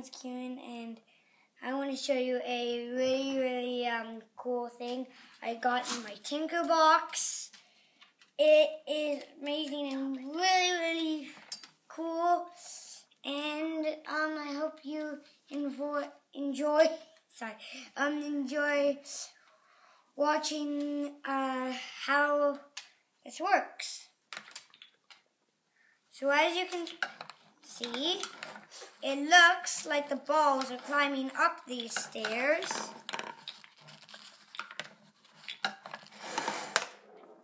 name's Kieran, and I want to show you a really, really um, cool thing I got in my Tinker box. It is amazing and really, really cool, and um, I hope you enjoy. enjoy sorry, um, enjoy watching uh, how this works. So as you can see, it looks like the balls are climbing up these stairs.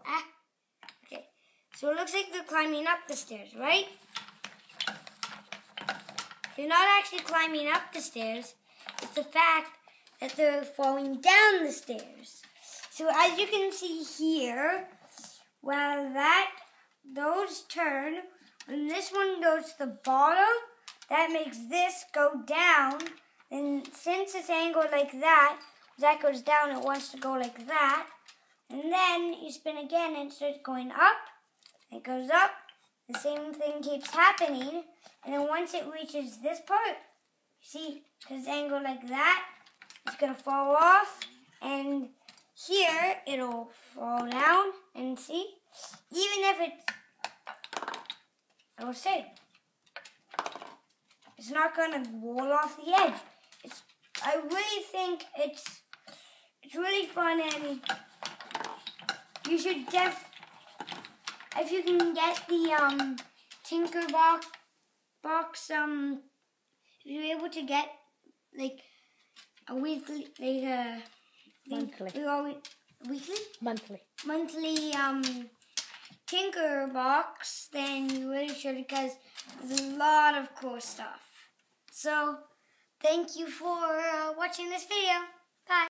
Ah, okay. So it looks like they're climbing up the stairs, right? They're not actually climbing up the stairs. It's the fact that they're falling down the stairs. So as you can see here, well that those turn, when this one goes to the bottom, that makes this go down. And since it's angled like that, that goes down, it wants to go like that. And then you spin again and it starts going up. It goes up. The same thing keeps happening. And then once it reaches this part, see, because it's angled like that, it's going to fall off. And here, it'll fall down. And see, even if it's, it'll stay. It's not going to roll off the edge. It's, I really think it's it's really fun and you should def if you can get the um Tinker box box um if you're able to get like a weekly like a Monthly. we always, weekly Monthly. monthly um Tinker box, then you really should because there's a lot of cool stuff. So, thank you for uh, watching this video.